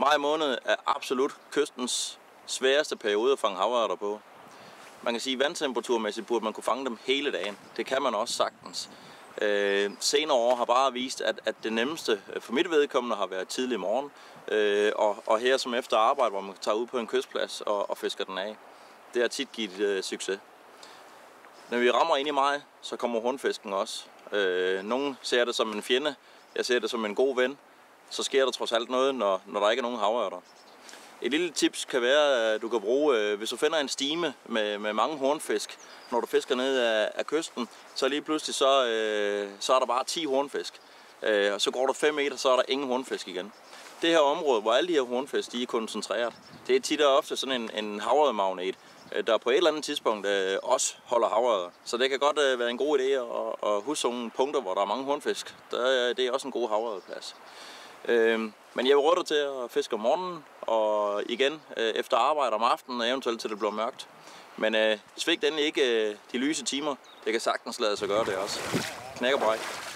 Maj måned er absolut kystens sværeste periode at fange havørter på. Man kan sige, at vandtemperaturmæssigt burde man kunne fange dem hele dagen. Det kan man også sagtens. Øh, senere år har bare vist, at, at det nemmeste øh, for mit vedkommende har været tidlig morgen, øh, og, og her som efter arbejde, hvor man tager ud på en kystplads og, og fisker den af. Det har tit givet øh, succes. Når vi rammer ind i maj, så kommer hornfisken også. Øh, nogle ser det som en fjende, jeg ser det som en god ven. Så sker der trods alt noget, når, når der ikke er nogen havørter. Et lille tips kan være, at du kan bruge, øh, hvis du finder en stime med, med mange hornfisk, når du fisker ned af, af kysten, så lige pludselig så, øh, så er der bare 10 hornfisk. Øh, og så går du 5 meter, så er der ingen hornfisk igen. Det her område, hvor alle de her hornfisk de er koncentreret, det er tit og ofte sådan en, en havredemagnet, øh, der på et eller andet tidspunkt øh, også holder havørder. Så det kan godt øh, være en god idé at, at huske nogle punkter, hvor der er mange hornfisk. Der, det er også en god havørdeplads. Øh, men jeg vil råde dig til at fiske om morgenen, og igen øh, efter arbejde om aftenen, og eventuelt til det bliver mørkt. Men øh, svigt endelig ikke øh, de lyse timer. Det kan sagtens lade sig gøre det også. Knæk og bræk.